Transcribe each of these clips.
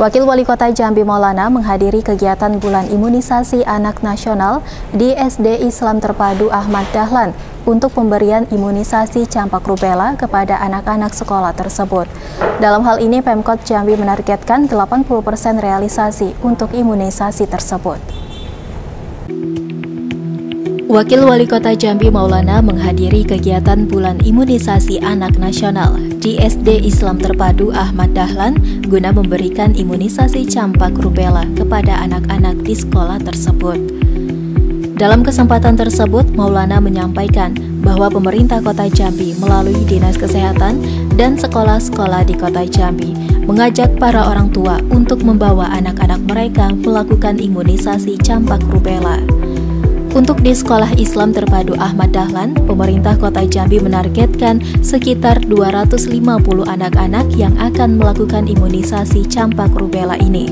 Wakil Wali Kota Jambi Maulana menghadiri kegiatan bulan imunisasi anak nasional di SD Islam Terpadu Ahmad Dahlan untuk pemberian imunisasi campak rubella kepada anak-anak sekolah tersebut. Dalam hal ini Pemkot Jambi menargetkan 80% realisasi untuk imunisasi tersebut. Wakil Wali Kota Jambi Maulana menghadiri kegiatan bulan imunisasi anak nasional di SD Islam Terpadu Ahmad Dahlan guna memberikan imunisasi campak rubella kepada anak-anak di sekolah tersebut. Dalam kesempatan tersebut, Maulana menyampaikan bahwa pemerintah Kota Jambi melalui Dinas Kesehatan dan sekolah-sekolah di Kota Jambi mengajak para orang tua untuk membawa anak-anak mereka melakukan imunisasi campak rubella. Untuk di Sekolah Islam Terpadu Ahmad Dahlan, pemerintah Kota Jambi menargetkan sekitar 250 anak-anak yang akan melakukan imunisasi campak rubella ini.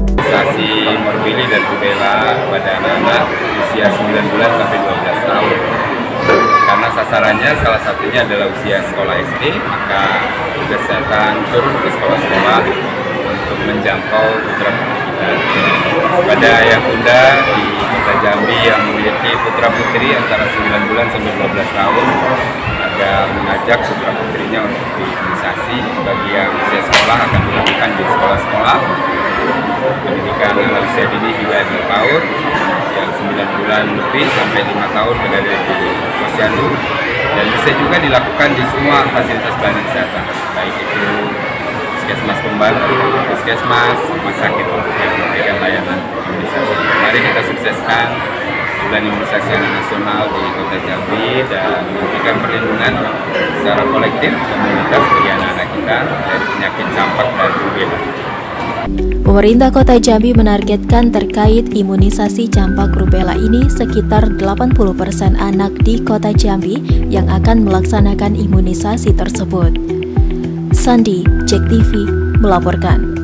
Imunisasi morbili dan rubella pada anak-anak usia 9 bulan sampai 12 tahun. Karena sasarannya salah satunya adalah usia sekolah SD, maka kesehatan turun ke sekolah-sekolah untuk menjangkau beberapa kita. Pada yang bunda di Jambi yang memiliki putra putri antara 9 bulan sampai 12 tahun. Agar mengajak putra putrinya untuk diimunisasi bagi yang usia sekolah akan dilakukan di sekolah-sekolah. Pendidikan anak usia dini hingga di PAUD yang 9 bulan lebih sampai 5 tahun berada di posyandu dan bisa juga dilakukan di semua fasilitas pelayanan kesehatan baik itu puskesmas pembantu, puskesmas, rumah sakit yang memberikan layanan imunisasi. Mari kita sukseskan bulan imunisasi anak nasional di Kota Jambi dan memberikan perlindungan secara kolektif komunitas bagi anak-anak kita dari penyakit campak dan rubella. Pemerintah Kota Jambi menargetkan terkait imunisasi campak rubella ini sekitar 80% anak di Kota Jambi yang akan melaksanakan imunisasi tersebut. Sandi, Cek TV, melaporkan.